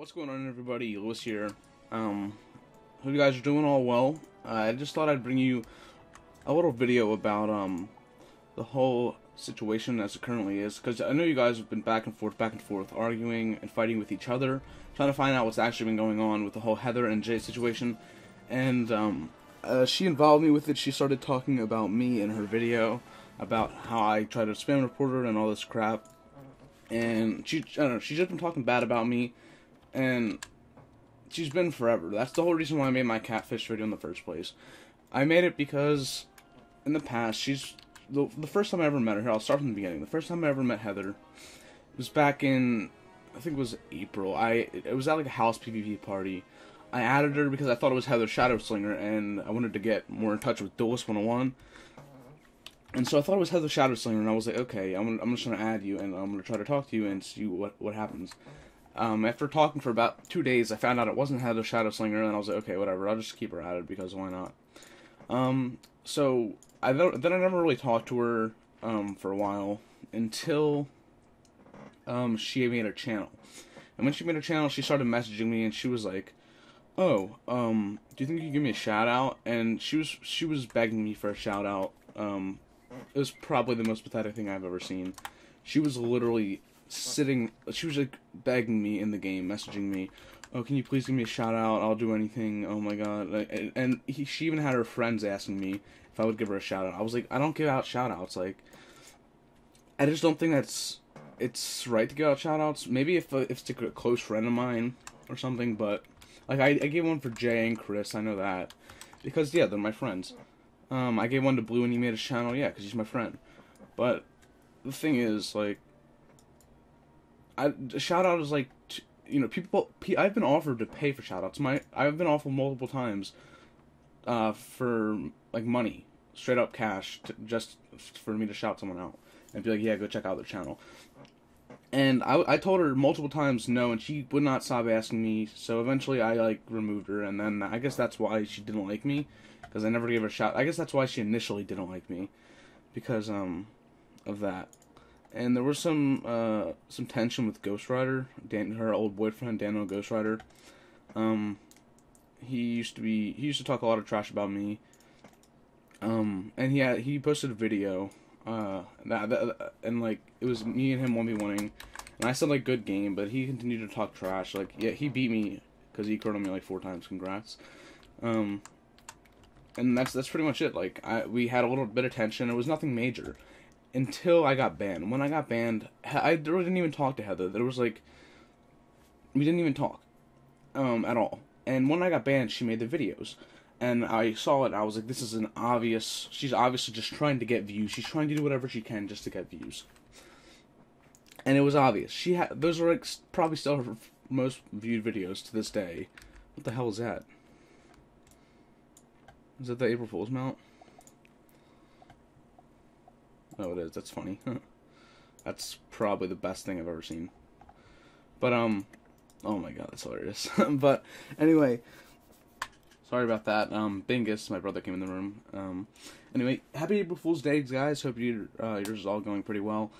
what's going on, everybody? Lewis here. Um, hope you guys are doing all well. Uh, I just thought I'd bring you a little video about um the whole situation as it currently is, because I know you guys have been back and forth, back and forth, arguing and fighting with each other, trying to find out what's actually been going on with the whole Heather and Jay situation, and um, uh, she involved me with it. She started talking about me in her video about how I tried to spam report her and all this crap and she I don't know, she's just been talking bad about me and she's been forever. That's the whole reason why I made my catfish video in the first place. I made it because in the past she's the, the first time I ever met her. I'll start from the beginning. The first time I ever met Heather was back in I think it was April. I it was at like a house PvP party. I added her because I thought it was Heather Shadow Slinger and I wanted to get more in touch with Duelist 101 and so I thought it was Heather Shadowslinger, and I was like, okay, I'm, I'm just gonna add you, and I'm gonna try to talk to you and see what what happens. Um, after talking for about two days, I found out it wasn't another Shadow Slinger, and I was like, okay, whatever, I'll just keep her added because why not? Um, so I then I never really talked to her um, for a while until um, she made a channel, and when she made a channel, she started messaging me, and she was like, "Oh, um, do you think you can give me a shout out?" And she was she was begging me for a shout out um, it was probably the most pathetic thing I've ever seen. She was literally sitting. She was like begging me in the game, messaging me, "Oh, can you please give me a shout out? I'll do anything." Oh my god! Like, and he, she even had her friends asking me if I would give her a shout out. I was like, I don't give out shout outs. Like, I just don't think that's it's right to give out shout outs. Maybe if if it's a close friend of mine or something, but like I, I gave one for Jay and Chris. I know that because yeah, they're my friends. Um, I gave one to Blue and he made a channel, yeah, because he's my friend. But the thing is, like, I shout out is like, you know, people. I've been offered to pay for shout outs. My I've been offered multiple times, uh, for like money, straight up cash, to, just for me to shout someone out and be like, yeah, go check out their channel. And I, I told her multiple times no, and she would not stop asking me. So eventually, I like removed her, and then I guess that's why she didn't like me because I never gave her a shot. I guess that's why she initially didn't like me, because um, of that. And there was some uh, some tension with Ghost Rider, Dan, her old boyfriend Daniel Ghost Rider. Um, he used to be he used to talk a lot of trash about me. Um, and he had, he posted a video, uh, that, that and like it was me and him one v oneing, and I said like good game, but he continued to talk trash. Like yeah, he beat me because he crit on me like four times. Congrats. Um, and that's that's pretty much it. Like I, we had a little bit of tension. It was nothing major until I got banned. When I got banned, I didn't even talk to Heather. There was like we didn't even talk um, at all. And when I got banned, she made the videos, and I saw it. I was like, this is an obvious. She's obviously just trying to get views. She's trying to do whatever she can just to get views. And it was obvious. She had those were like probably still her most viewed videos to this day. What the hell is that? Is that the April Fool's mount? Oh, it is. That's funny. that's probably the best thing I've ever seen. But, um, oh my god, that's hilarious. but, anyway, sorry about that. Um, Bingus, my brother, came in the room. Um, anyway, happy April Fool's Day, guys. Hope you, uh, yours is all going pretty well.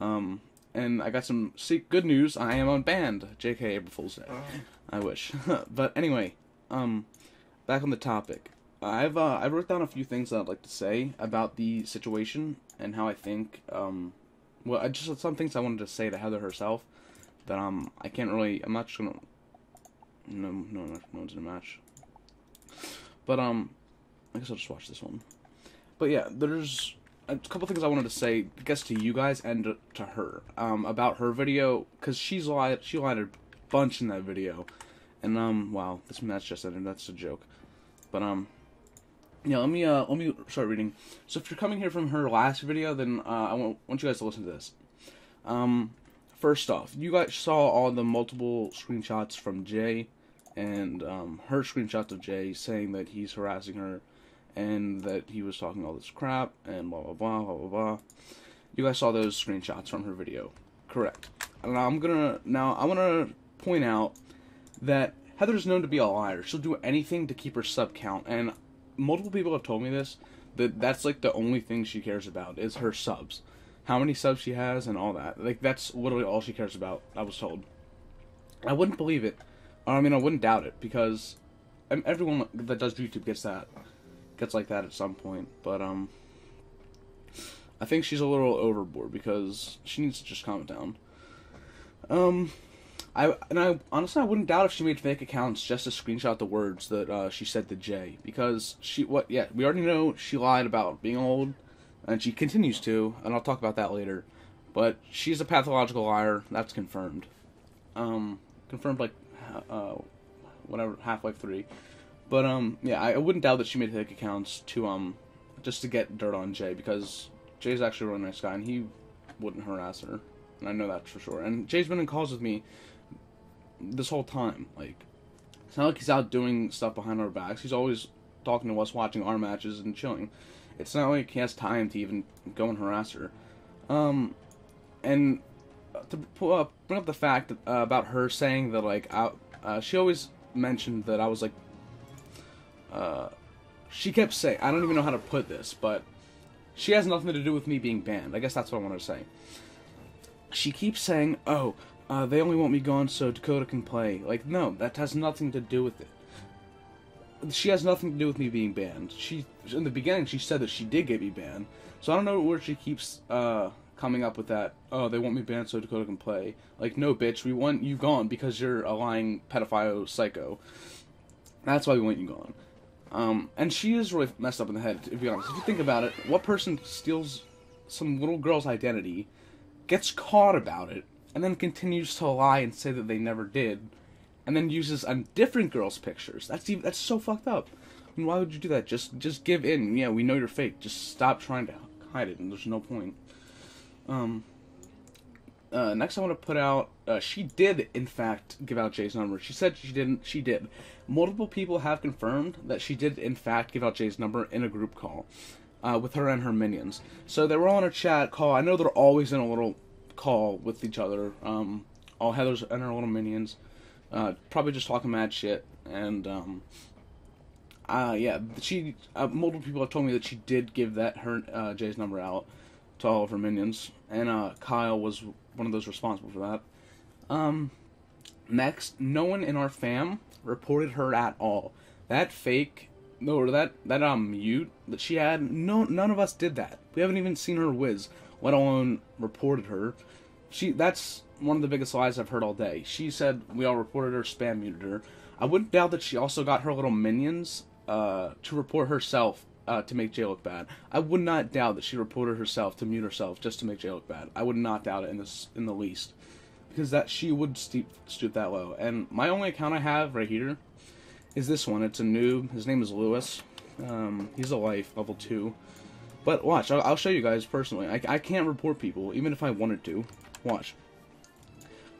Um, and I got some good news. I am unbanned. JK April Fool's Day. Oh. I wish. but anyway, um, back on the topic. I've uh, I've wrote down a few things that I'd like to say about the situation and how I think. Um, well, I just some things I wanted to say to Heather herself that um I can't really. I'm not just gonna. No, no, no, no one's in a match. But um, I guess I'll just watch this one. But yeah, there's a couple things I wanted to say, I guess to you guys and to her, um, about her video because she's lied. She lied a bunch in that video, and um, wow, this match just ended. That's a joke. But um, yeah, let me uh, let me start reading. So if you're coming here from her last video, then uh, I want, want you guys to listen to this. Um, first off, you guys saw all the multiple screenshots from Jay, and um, her screenshots of Jay saying that he's harassing her, and that he was talking all this crap, and blah blah blah blah blah blah. You guys saw those screenshots from her video, correct? And I'm gonna now I want to point out that Heather's known to be a liar. She'll do anything to keep her sub count, and multiple people have told me this that that's like the only thing she cares about is her subs, how many subs she has and all that. Like that's literally all she cares about. I was told. I wouldn't believe it. I mean, I wouldn't doubt it because um, everyone that does YouTube gets that, gets like that at some point. But um, I think she's a little overboard because she needs to just calm down. Um, I and I honestly I wouldn't doubt if she made fake accounts just to screenshot the words that uh, she said to Jay because she what yeah we already know she lied about being old, and she continues to, and I'll talk about that later. But she's a pathological liar. That's confirmed. Um, confirmed like uh, whatever half life three. But um, yeah, I, I wouldn't doubt that she made fake accounts to um, just to get dirt on Jay because Jay's actually a really nice guy and he wouldn't harass her, and I know that for sure. And Jay's been in calls with me this whole time. Like, it's not like he's out doing stuff behind our backs. He's always talking to us, watching our matches, and chilling. It's not like he has time to even go and harass her. Um, and to uh, bring up the fact uh, about her saying that, like, I, uh, she always mentioned that I was like, uh, she kept saying, I don't even know how to put this, but she has nothing to do with me being banned. I guess that's what I wanted to say. She keeps saying, oh, uh, they only want me gone so Dakota can play. Like, no, that has nothing to do with it. She has nothing to do with me being banned. She, in the beginning, she said that she did get me banned. So I don't know where she keeps uh, coming up with that. Oh, they want me banned so Dakota can play. Like, no, bitch, we want you gone because you're a lying pedophile psycho. That's why we want you gone. Um, and she is really messed up in the head, to be honest. If you think about it, what person steals some little girl's identity, gets caught about it, and then continues to lie and say that they never did, and then uses a different girl's pictures. That's even, that's so fucked up. I mean, why would you do that? Just just give in. Yeah, we know you're fake. Just stop trying to hide it, and there's no point. Um. Uh, next, I want to put out. Uh, she did, in fact, give out Jay's number. She said she didn't. She did. Multiple people have confirmed that she did, in fact, give out Jay's number in a group call uh, with her and her minions. So they were on a chat call. I know they're always in a little call with each other. Um, all Heather's and her little minions, uh, probably just talking mad shit. And um, uh, yeah, she uh, multiple people have told me that she did give that her uh, Jay's number out to all of her minions, and uh, Kyle was one of those responsible for that. Um, next, no one in our fam reported her at all. That fake, no, that that um mute that she had, no, none of us did that. We haven't even seen her Wiz let alone reported her. She that's one of the biggest lies I've heard all day. She said we all reported her, spam muted her. I wouldn't doubt that she also got her little minions uh, to report herself uh, to make Jay look bad. I would not doubt that she reported herself to mute herself just to make Jay look bad. I would not doubt it in this in the least, because that she would stoop, stoop that low. And my only account I have right here is this one. It's a noob. His name is Lewis. Um, he's a life level two. But watch, I'll, I'll show you guys personally. I, I can't report people, even if I wanted to. Watch.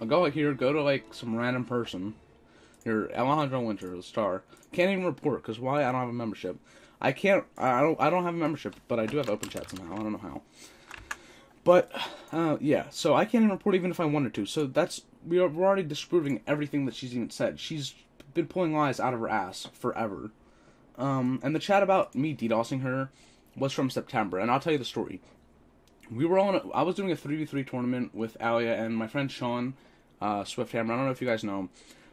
I'll go out here, go to like some random person. Here, Alejandro Winter, the star. Can't even report because why? I don't have a membership. I can't. I don't. I don't have a membership, but I do have open chat somehow. I don't know how. But uh, yeah, so I can't even report even if I wanted to. So that's we are, we're already disproving everything that she's even said. She's been pulling lies out of her ass forever. Um, and the chat about me DDoSing her was from September, and I'll tell you the story. We were on. I was doing a three v three tournament with Alia and my friend Sean uh, Swifthammer. I don't know if you guys know him,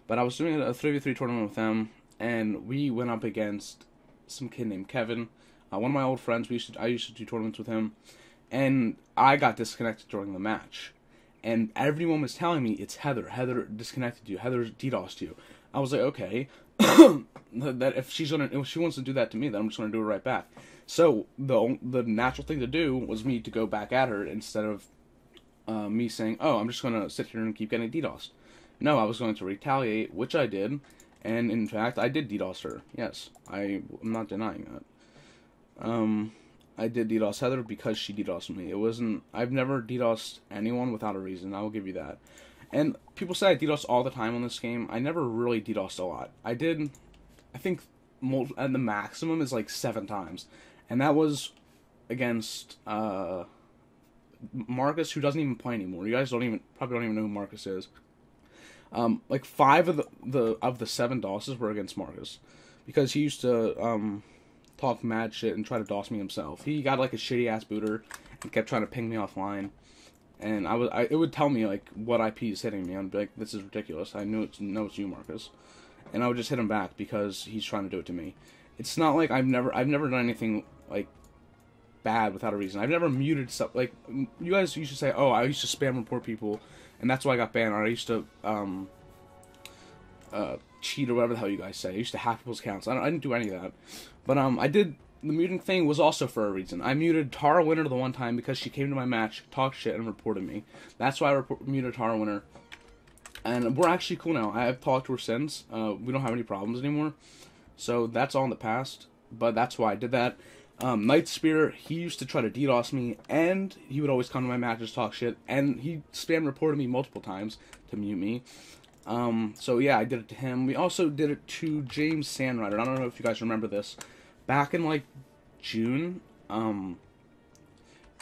but I was doing a three v three tournament with them, and we went up against some kid named Kevin, uh, one of my old friends. We used to, I used to do tournaments with him, and I got disconnected during the match, and everyone was telling me it's Heather. Heather disconnected you. Heather DDoSed you. I was like, okay, that if she's gonna if she wants to do that to me, then I'm just gonna do it right back. So the the natural thing to do was me to go back at her instead of uh, me saying, "Oh, I'm just going to sit here and keep getting DDoSed." No, I was going to retaliate, which I did, and in fact, I did DDoS her. Yes, I, am not denying that. Um, I did DDoS Heather because she DDoSed me. It wasn't. I've never DDoSed anyone without a reason. I will give you that. And people say I DDoS all the time on this game. I never really DDoSed a lot. I did. I think at the maximum is like seven times and that was against uh, Marcus, who doesn't even play anymore. You guys don't even probably don't even know who Marcus is. Um, like five of the, the of the seven dosses were against Marcus because he used to um, talk mad shit and try to DOS me himself. He got like a shitty ass booter and kept trying to ping me offline, and I was I, it would tell me like what IP is hitting me. I'd be like, this is ridiculous. I knew it's know it's you, Marcus, and I would just hit him back because he's trying to do it to me. It's not like I've never I've never done anything like bad without a reason. I've never muted stuff like you guys used to say, oh, I used to spam report people, and that's why I got banned. Or I used to um uh cheat or whatever the hell you guys say. I used to hack people's accounts. I, I didn't do any of that, but um I did the muting thing was also for a reason. I muted Tara Winner the one time because she came to my match, talked shit, and reported me. That's why I report, muted Tara Winner. And we're actually cool now. I have talked to her since. Uh, we don't have any problems anymore. So that's all in the past. But that's why I did that. Um, Night Spear, he used to try to DDoS me, and he would always come to my matches, talk shit, and he spam reported me multiple times to mute me. Um, so yeah, I did it to him. We also did it to James Sandrider. I don't know if you guys remember this back in like June, um,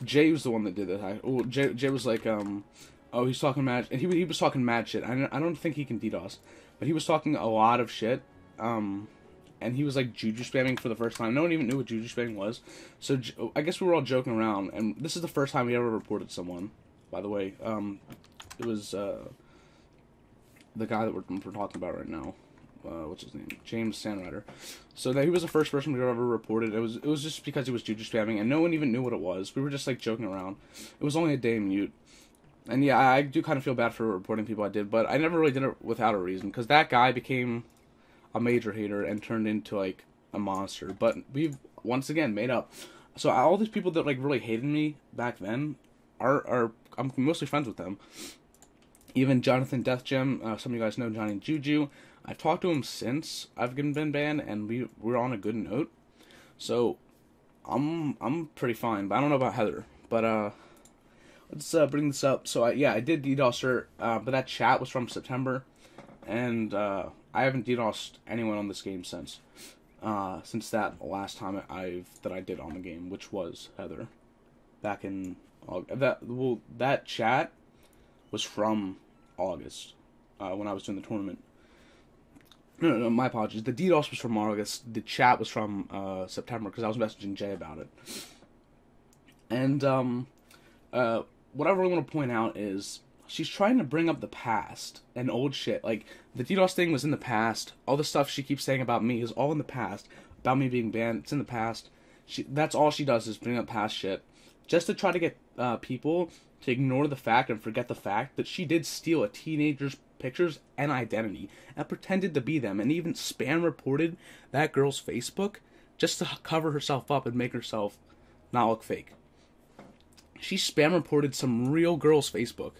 Jay was the one that did it. I, well, Jay, Jay was like, um, oh, he's talking mad, and he he was talking mad shit. I I don't think he can DDoS, but he was talking a lot of shit. Um, and he was like juju spamming for the first time. No one even knew what juju spamming was. So I guess we were all joking around, and this is the first time we ever reported someone. By the way, um, it was uh, the guy that we're, we're talking about right now uh, what's his name, James Sandrider. So that he was the first person we ever reported. It was it was just because he was juju spamming, and no one even knew what it was. We were just like joking around. It was only a day mute, and yeah, I do kind of feel bad for reporting people I did, but I never really did it without a reason because that guy became a major hater and turned into like a monster. But we've once again made up. So all these people that like really hated me back then are are I'm mostly friends with them. Even Jonathan Death Gem, uh, some of you guys know Johnny Juju. I've talked to him since I've been banned, and we we're on a good note. So I'm I'm pretty fine, but I don't know about Heather. But uh, let's uh, bring this up. So I, yeah, I did DDoS uh, but that chat was from September, and uh, I haven't DDoSed anyone on this game since. Uh, since that last time I've that I did on the game, which was Heather, back in August. That well, that chat was from August uh, when I was doing the tournament. No, no, no, my apologies. The DDoS was from August. The chat was from uh, September because I was messaging Jay about it. And um, uh, what I really want to point out is she's trying to bring up the past and old shit. Like the DDoS thing was in the past. All the stuff she keeps saying about me is all in the past. About me being banned, it's in the past. She that's all she does is bring up past shit, just to try to get uh, people to ignore the fact and forget the fact that she did steal a teenager's pictures and identity and pretended to be them and even spam reported that girl's Facebook just to cover herself up and make herself not look fake. She spam reported some real girl's Facebook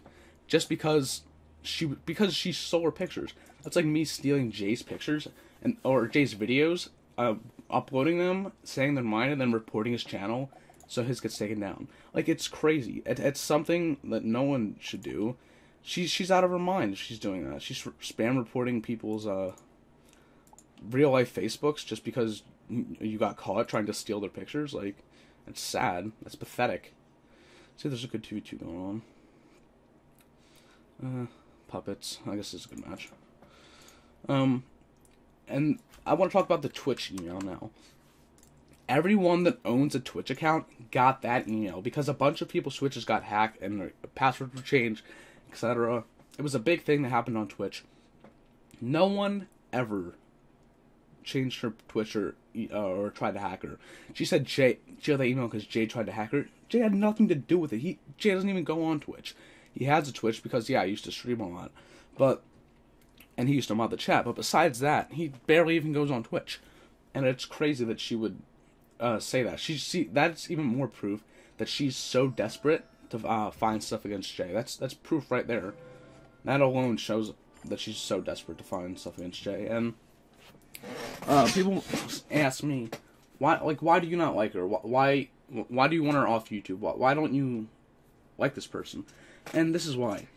just because she because she stole her pictures. That's like me stealing Jay's pictures and or Jay's videos, uh, uploading them, saying they're mine, and then reporting his channel so his gets taken down. Like it's crazy. It, it's something that no one should do she's she's out of her mind. She's doing that. She's spam reporting people's uh, real life Facebooks just because you got caught trying to steal their pictures. Like, it's sad. That's pathetic. See, there's a good two two going on. Uh, puppets. I guess it's a good match. Um, and I want to talk about the Twitch email now. Everyone that owns a Twitch account got that email because a bunch of people's Twitches got hacked and their passwords were changed etc. It was a big thing that happened on Twitch. No one ever changed her Twitch or, uh, or tried to hack her. She said Jay, she got that email because Jay tried to hack her. Jay had nothing to do with it. He Jay doesn't even go on Twitch. He has a Twitch because yeah, I used to stream a lot, but and he used to mod the chat. But besides that, he barely even goes on Twitch, and it's crazy that she would uh, say that. She see that's even more proof that she's so desperate to uh, find stuff against Jay. That's that's proof right there. That alone shows that she's so desperate to find stuff against Jay. And uh, people ask me, why like why do you not like her? Why why do you want her off YouTube? Why, why don't you like this person? And this is why.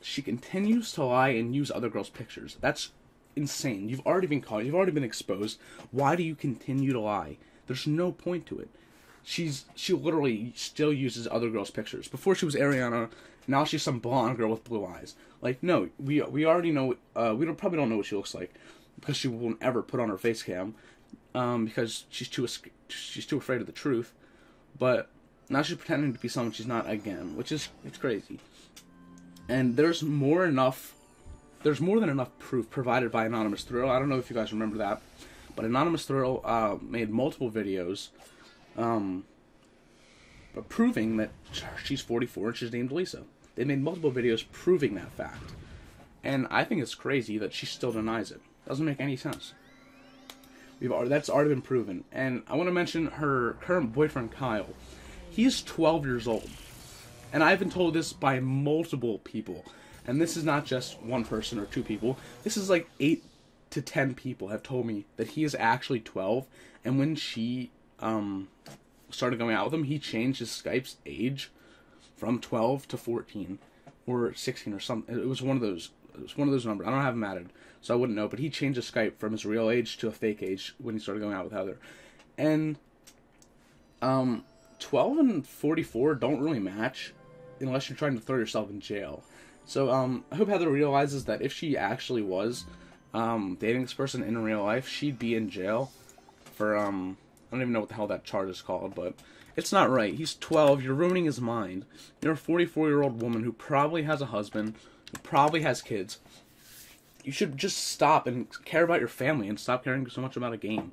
She continues to lie and use other girls' pictures. That's insane. You've already been caught. You've already been exposed. Why do you continue to lie? There's no point to it she's she literally still uses other girls' pictures. Before she was Ariana, now she's some blonde girl with blue eyes. Like no, we we already know. Uh, we don't probably don't know what she looks like because she won't ever put on her face cam, um, because she's too she's too afraid of the truth. But Now she's pretending to be someone she's not again, which is it's crazy. And there's more enough there's more than enough proof provided by Anonymous Thrill. I don't know if you guys remember that, but Anonymous Thrill uh, made multiple videos um, proving that she's 44 and she's named Lisa. They made multiple videos proving that fact. And I think it's crazy that she still denies it. Doesn't make any sense. We've already, that's already been proven. And I want to mention her current boyfriend Kyle. He's 12 years old. And I've been told this by multiple people. And this is not just one person or two people. This is like 8 to 10 people have told me that he is actually 12 and when she um started going out with him, he changed his Skype's age from 12 to 14 or 16 or something. It was one of those. It was one of those numbers. I don't have him added, so I wouldn't know. But he changed his Skype from his real age to a fake age when he started going out with Heather, and um, 12 and 44 don't really match unless you're trying to throw yourself in jail. So um, I hope Heather realizes that if she actually was um, dating this person in real life, she'd be in jail for um, I don't even know what the hell that charge is called, but it's not right. He's 12. You're ruining his mind. You're a 44 year old woman who probably has a husband, who probably has kids. You should just stop and care about your family and stop caring so much about a game.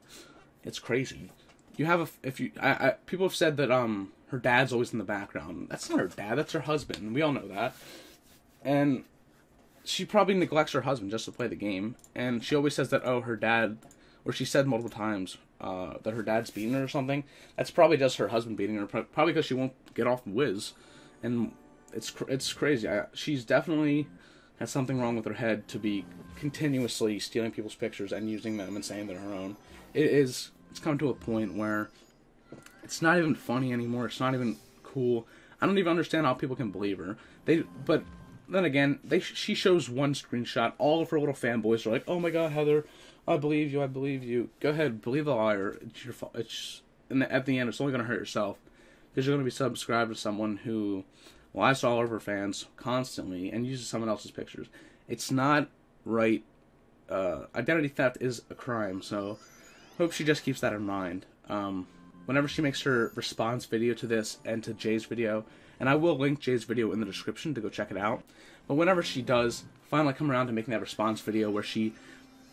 It's crazy. You have a if you I, I people have said that um her dad's always in the background. That's not her dad. That's her husband. We all know that. And she probably neglects her husband just to play the game. And she always says that oh her dad, or she said multiple times uh, that her dad's beating her or something. That's probably just her husband beating her. Probably because she won't get off Wiz, and it's it's crazy. I, she's definitely has something wrong with her head to be continuously stealing people's pictures and using them and saying they're her own. It is. It's come to a point where it's not even funny anymore. It's not even cool. I don't even understand how people can believe her. They, but then again, they she shows one screenshot. All of her little fanboys are like, "Oh my god, Heather, I believe you. I believe you. Go ahead, believe the liar. It's your fault. It's and at the end, it's only going to hurt yourself because you're going to be subscribed to someone who lies to all of her fans constantly and uses someone else's pictures. It's not right. Uh, identity theft is a crime, so hope she just keeps that in mind. Um, whenever she makes her response video to this and to Jay's video, and I will link Jay's video in the description to go check it out. But whenever she does finally come around to making that response video where she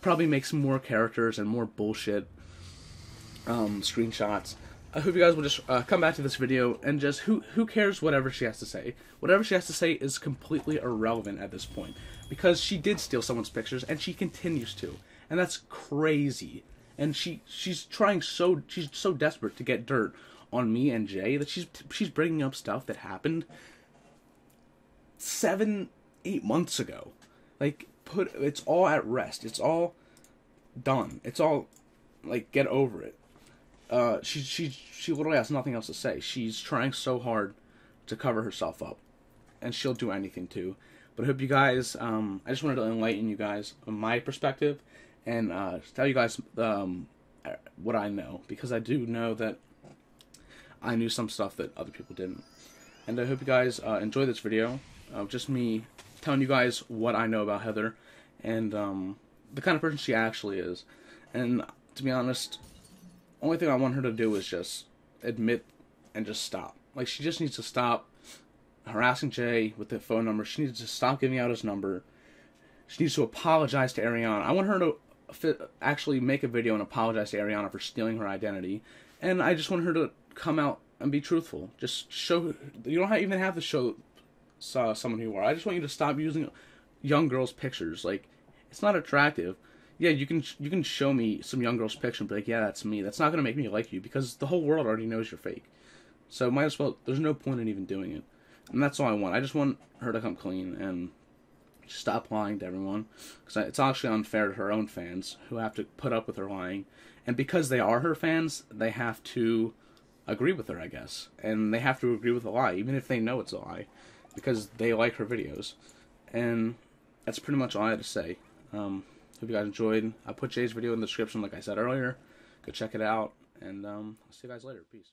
probably makes more characters and more bullshit um, screenshots. I hope you guys will just uh, come back to this video and just who who cares whatever she has to say. Whatever she has to say is completely irrelevant at this point because she did steal someone's pictures and she continues to, and that's crazy. And she she's trying so she's so desperate to get dirt on me and Jay that she's she's bringing up stuff that happened seven eight months ago. Like put it's all at rest. It's all done. It's all like get over it. Uh, she she she literally has nothing else to say. She's trying so hard to cover herself up, and she'll do anything too. But I hope you guys. Um, I just wanted to enlighten you guys on my perspective, and uh, tell you guys um, what I know because I do know that I knew some stuff that other people didn't. And I hope you guys uh, enjoy this video of just me telling you guys what I know about Heather and um, the kind of person she actually is. And to be honest, only thing I want her to do is just admit and just stop. Like she just needs to stop harassing Jay with the phone number. She needs to stop giving out his number. She needs to apologize to Ariana. I want her to actually make a video and apologize to Ariana for stealing her identity. And I just want her to come out and be truthful. Just show. You don't even have to show someone who you are. I just want you to stop using young girls' pictures. Like, it's not attractive. Yeah, you can you can show me some young girl's picture and be like, yeah, that's me. That's not gonna make me like you because the whole world already knows you're fake. So might as well. There's no point in even doing it. And that's all I want. I just want her to come clean and stop lying to everyone because it's actually unfair to her own fans who have to put up with her lying. And because they are her fans, they have to agree with her, I guess, and they have to agree with a lie, even if they know it's a lie because they like her videos. And that's pretty much all I had to say. Um, hope you guys enjoyed. I put Jay's video in the description, like I said earlier. Go check it out, and um, I'll see you guys later. Peace.